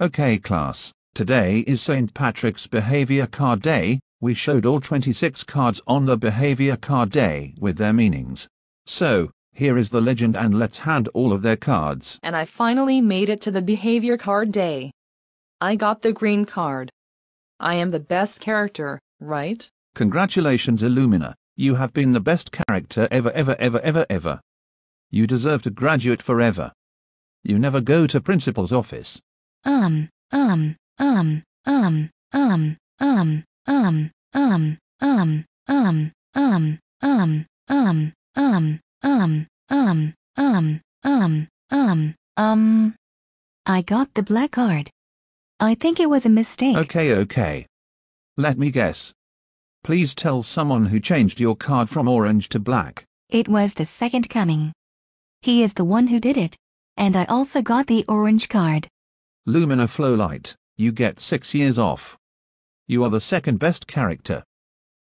Okay class, today is St. Patrick's Behavior Card Day, we showed all 26 cards on the Behavior Card Day with their meanings. So, here is the legend and let's hand all of their cards. And I finally made it to the behavior card day. I got the green card. I am the best character, right? Congratulations Illumina, you have been the best character ever ever ever ever ever. You deserve to graduate forever. You never go to principal's office. Um, um, um, um, um, um, um, um, um, um, um, um, um, um, um, um, um, um, um, um. I got the black card. I think it was a mistake. Okay okay. Let me guess. Please tell someone who changed your card from orange to black. It was the second coming. He is the one who did it. And I also got the orange card. Lumina Flowlight, you get 6 years off. You are the second best character.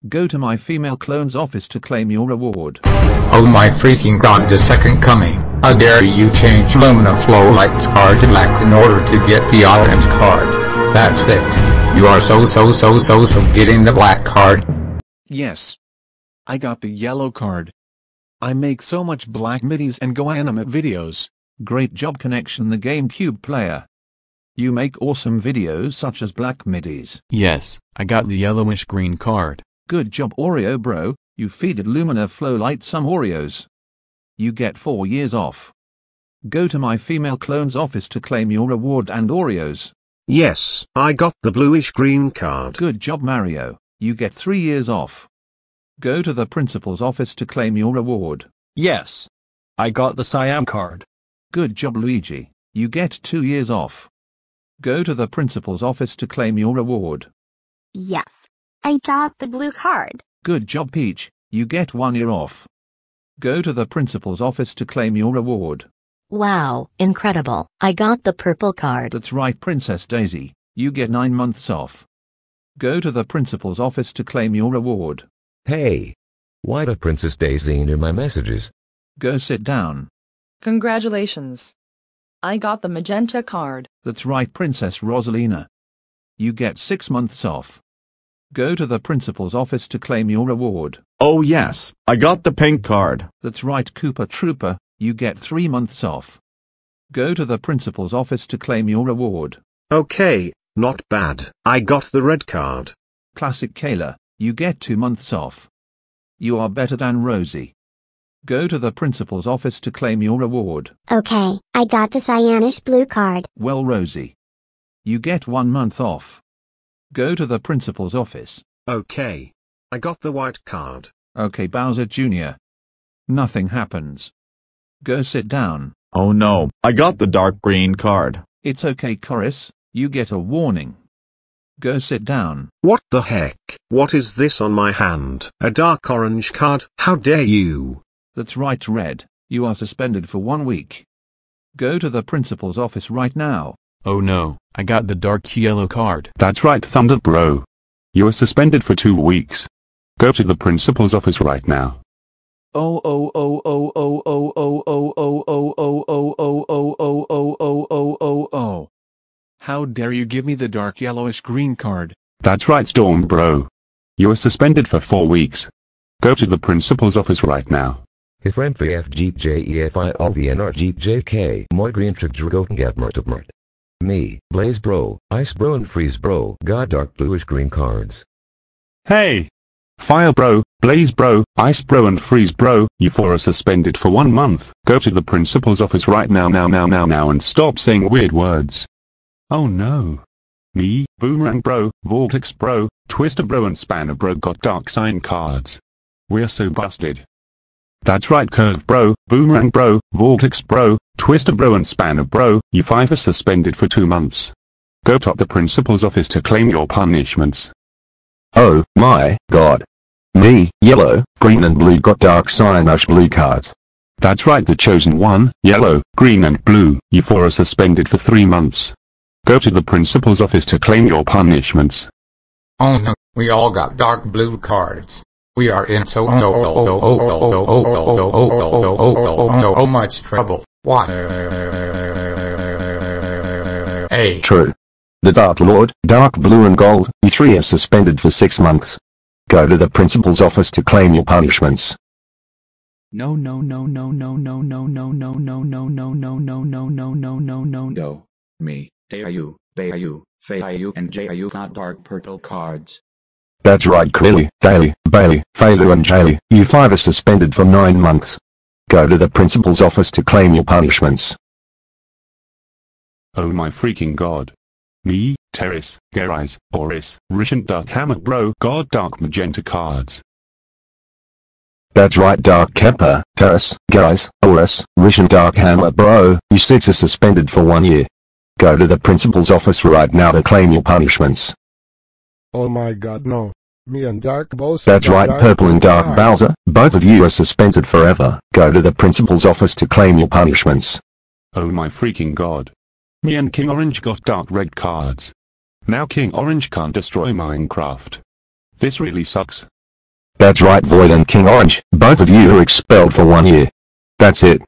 Go to my female clone's office to claim your reward. Oh my freaking god, the second coming. How dare you change Lumina Flowlight's card to black in order to get the orange card. That's it. You are so so so so so getting the black card. Yes. I got the yellow card. I make so much black middies and GoAnimate videos. Great job Connection the GameCube player. You make awesome videos such as Black Middies. Yes, I got the yellowish green card. Good job Oreo bro, you feeded Lumina Flowlight some Oreos. You get 4 years off. Go to my female clone's office to claim your reward and Oreos. Yes, I got the bluish green card. Good job Mario, you get 3 years off. Go to the principal's office to claim your reward. Yes. I got the cyan card. Good job Luigi, you get 2 years off. Go to the principal's office to claim your reward. Yes. I got the blue card. Good job Peach, you get 1 year off. Go to the principal's office to claim your reward. Wow, incredible. I got the purple card. That's right Princess Daisy, you get 9 months off. Go to the principal's office to claim your reward. Hey. Why the Princess Daisy into my messages? Go sit down. Congratulations. I got the magenta card. That's right Princess Rosalina. You get 6 months off. Go to the principal's office to claim your reward. Oh yes, I got the pink card. That's right Koopa Troopa, you get 3 months off. Go to the principal's office to claim your reward. Okay, not bad. I got the red card. Classic Kayla, you get 2 months off. You are better than Rosie. Go to the principal's office to claim your reward. Okay, I got the cyanish blue card. Well Rosie. You get 1 month off. Go to the principal's office. Okay. I got the white card. Okay Bowser Jr. Nothing happens. Go sit down. Oh no, I got the dark green card. It's okay Chorus, you get a warning. Go sit down. What the heck? What is this on my hand? A dark orange card? How dare you? That's right Red, you are suspended for one week. Go to the principal's office right now. Oh no, I got the dark yellow card. That's right Thunder Bro. You are suspended for two weeks. Go to the principal's office right now. Oh oh oh oh oh oh oh oh oh oh oh oh oh oh oh oh oh oh oh oh. How dare you give me the dark yellowish green card? That's right Storm Bro. You are suspended for four weeks. Go to the principal's office right now. If I'm F G J F I L V N R G J K Moi Green Trick Dragoten Get Mart Me, Blaze Bro, Ice Bro and Freeze Bro got dark bluish green cards. Hey! Fire Bro, Blaze Bro, Ice Bro and Freeze Bro, you four are suspended for one month. Go to the principal's office right now now now now now and stop saying weird words. Oh no. Me, Boomerang Bro, Vortex Bro, Twister Bro and Spanner Bro got dark cyan cards. We're so busted. That's right Curve Bro, Boomerang Bro, Vortex Bro, Twister Bro and Spanner Bro, you five are suspended for two months. Go to the principal's office to claim your punishments. Oh, my, god. Me, yellow, green and blue got dark cyanish blue cards. That's right the chosen one, yellow, green and blue, you four are suspended for three months. Go to the principal's office to claim your punishments. Oh no, we all got dark blue cards. We are in so oh oh oh oh oh oh oh oh oh oh oh oh oh much trouble. What? day. True. The Dark Lord, Dark Blue and Gold, you three are suspended for six months. Go to the principal's office to claim your punishments. No no no no no no no no no no no no no no no no no no no no. Me, Dayu, Bayu, Fayu and Jayu got dark purple cards. That's right clearly, Daly, Bailey, Falu and Jaylee, you five are suspended for nine months. Go to the principal's office to claim your punishments. Oh my freaking god. Me, Terrace, Gerais, Oris, Rishant Dark Hammer Bro God Dark Magenta cards. That's right Dark Kemper, Terrace, Guys, Oris, Rish and Dark Hammer Bro, you six are suspended for one year. Go to the principal's office right now to claim your punishments. Oh my god no. Me and Dark Bowser. That's right Dark Purple and Dark cards. Bowser, both of you are suspended forever. Go to the principal's office to claim your punishments. Oh my freaking god. Me and King Orange got dark red cards. Now King Orange can't destroy Minecraft. This really sucks. That's right Void and King Orange, both of you are expelled for one year. That's it.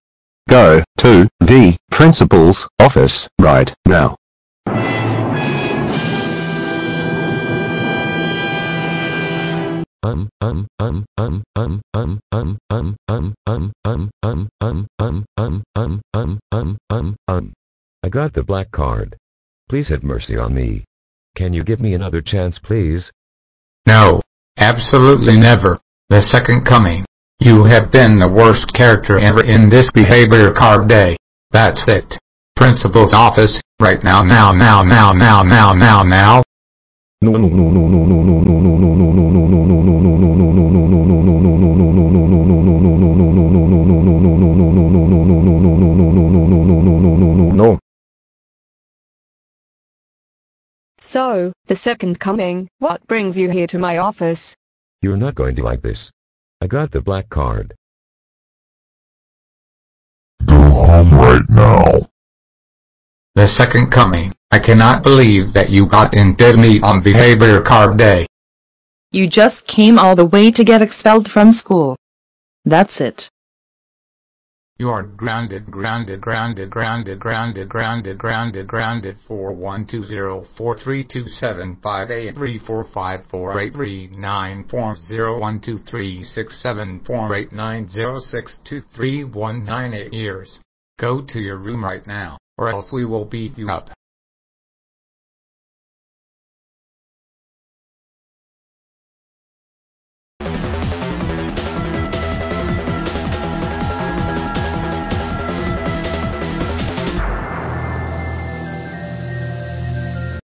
Go to the principal's office right now. Um, um, um, um, um, um, um, um, um, um, um, um, um, um, um, um, um, um, um, um. I got the black card. Please have mercy on me. Can you give me another chance, please? No. Absolutely never. The second coming. You have been the worst character ever in this behavior card day. That's it. Principal's office, right now now now now now now now now. No. So, the second coming, what brings you here to my office? You're not going to like this. I got the black card. Go home right now. The second coming. I cannot believe that you got in dead meat on behavior card day. You just came all the way to get expelled from school. That's it. You are grounded, grounded, grounded, grounded, grounded, grounded, grounded, grounded. Four one two zero four three two seven five eight three four five four eight three nine four zero one two three six seven four eight nine zero six two three one nine eight years. Go to your room right now, or else we will beat you up.